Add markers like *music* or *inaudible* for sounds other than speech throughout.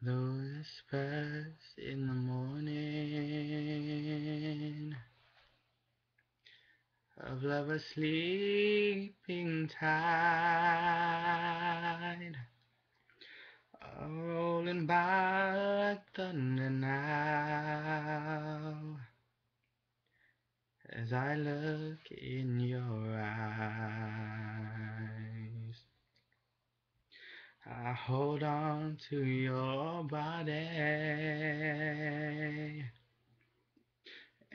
Those whispers in the morning of lovers sleeping tide are rolling by like thunder now as I look in your eyes. I hold on to your body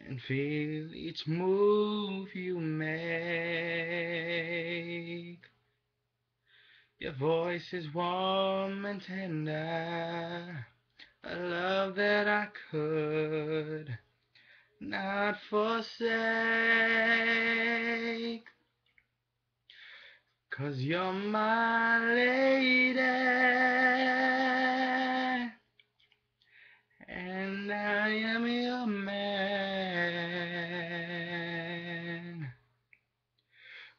and feel each move you make. Your voice is warm and tender, a love that I could not forsake. Cause you're my lady. And I am your man.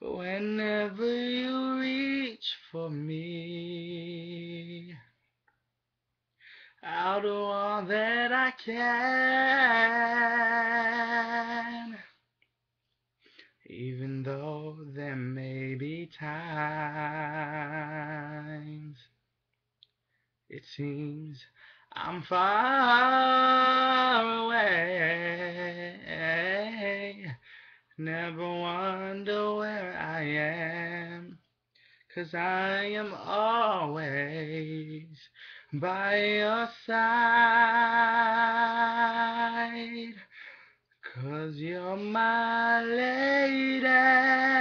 Whenever you reach for me I'll do all that I can it seems I'm far away. Never wonder where I am, cause I am always by your side. Cause you're my lady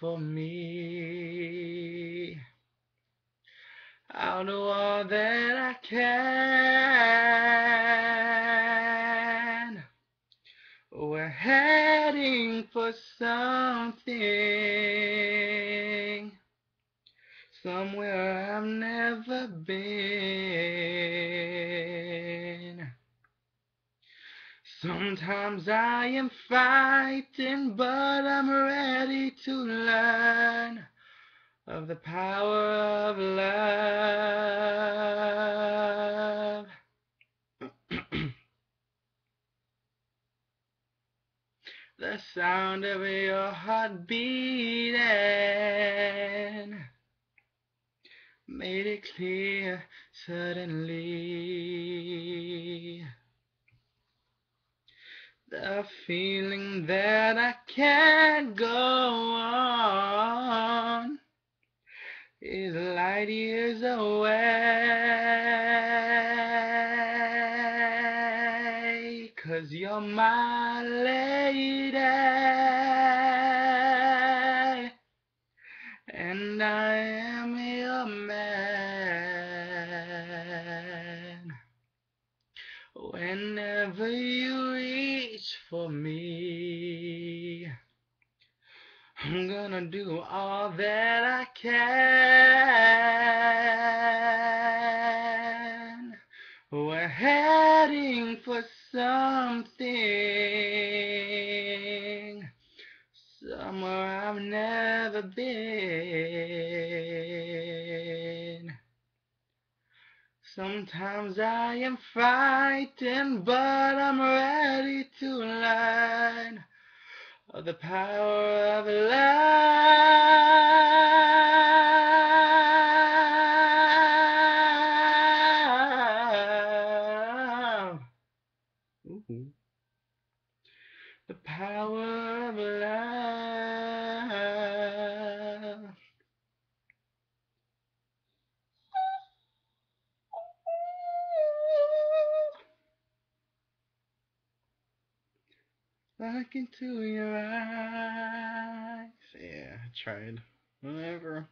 for me I'll do all that I can We're heading for something somewhere I've never been. Sometimes I am fighting, but I'm ready to learn of the power of love. *clears throat* the sound of your heart beating made it clear suddenly. The feeling that I can't go on is light years away. Cause you're my lady. And I am your man. Whenever you reach for me, I'm gonna do all that I can. We're heading for something somewhere I've never been. Sometimes I am frightened, but I'm ready to learn of the power of love. The power of love. Look into your eyes. Yeah, I tried. Whatever.